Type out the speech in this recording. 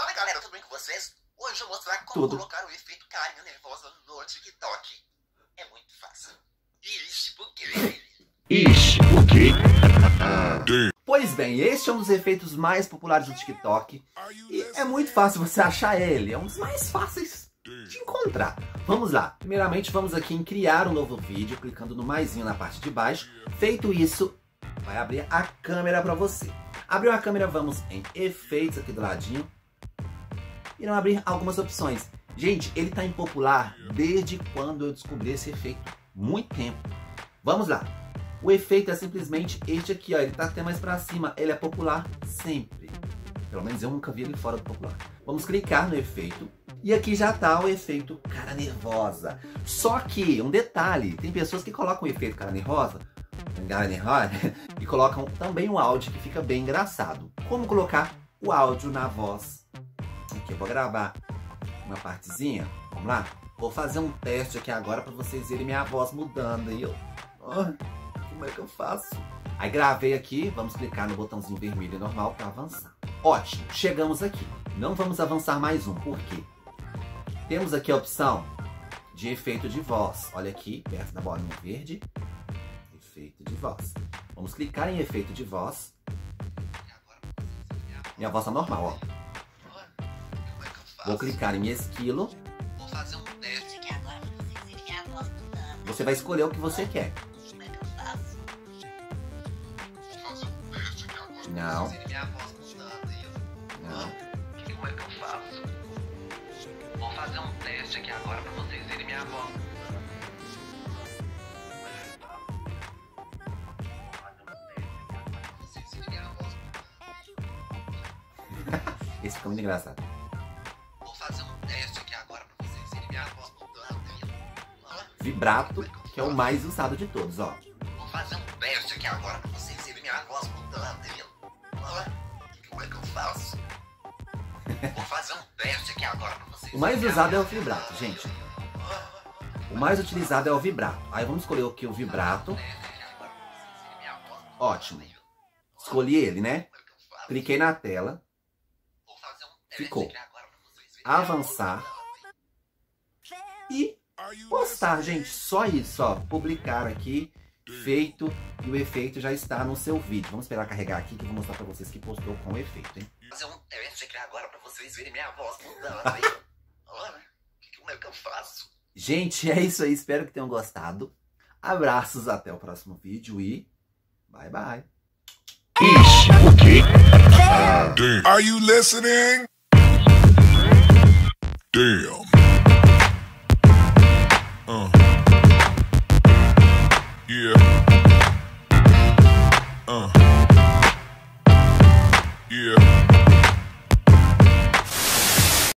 Fala galera, tudo bem com vocês? Hoje eu vou mostrar como Tudo. colocar o efeito carinha nervosa no TikTok. É muito fácil. Ixi, por quê? Ixi, o quê? Pois bem, este é um dos efeitos mais populares do TikTok. E é muito fácil você achar ele. É um dos mais fáceis de encontrar. Vamos lá. Primeiramente, vamos aqui em criar um novo vídeo, clicando no maisinho na parte de baixo. Feito isso, vai abrir a câmera para você. Abriu a câmera, vamos em efeitos aqui do ladinho. Irão abrir algumas opções. Gente, ele está impopular desde quando eu descobri esse efeito. Muito tempo. Vamos lá. O efeito é simplesmente este aqui, ó. Ele tá até mais pra cima. Ele é popular sempre. Pelo menos eu nunca vi ele fora do popular. Vamos clicar no efeito. E aqui já tá o efeito cara nervosa. Só que, um detalhe. Tem pessoas que colocam o efeito cara nervosa. E colocam também um áudio que fica bem engraçado. Como colocar o áudio na voz? Eu vou gravar uma partezinha. Vamos lá? Vou fazer um teste aqui agora pra vocês verem minha voz mudando. E eu... Ah, como é que eu faço? Aí gravei aqui, vamos clicar no botãozinho vermelho normal para avançar. Ótimo, chegamos aqui. Não vamos avançar mais um, por quê? Temos aqui a opção de efeito de voz. Olha aqui, perto da bolinha verde. Efeito de voz. Vamos clicar em efeito de voz. Minha voz tá normal, ó. Vou clicar em esquilo. Vou fazer um teste. que agora vocês verem a voz mudando. Você vai escolher o que você quer. Como é que eu faço? Vou fazer um teste aqui agora. pra Não. vocês verem minha voz mudando aí, ó. Não. Como é que eu faço? Vou fazer um teste aqui agora pra vocês verem minha voz. Esse fica muito engraçado. Vibrato, que é o mais usado de todos, ó. Vou fazer um teste aqui agora pra vocês verem minha voz mudando. aí. Como é que eu faço? Vou fazer um teste aqui agora pra vocês O mais usado é o vibrato, gente. O mais utilizado é o vibrato. Aí vamos escolher aqui o vibrato. Ótimo. Escolhi ele, né? Cliquei na tela. Ficou. Avançar. E postar, gente. Só isso, ó. Publicar aqui. Feito. E o efeito já está no seu vídeo. Vamos esperar carregar aqui que eu vou mostrar pra vocês que postou com o efeito, hein? fazer um teste aqui agora pra vocês verem minha voz mudando aí. Olha, que- como é que eu faço? Gente, é isso aí. Espero que tenham gostado. Abraços, até o próximo vídeo e bye bye. Ixi, o quê? Are you listening? Damn.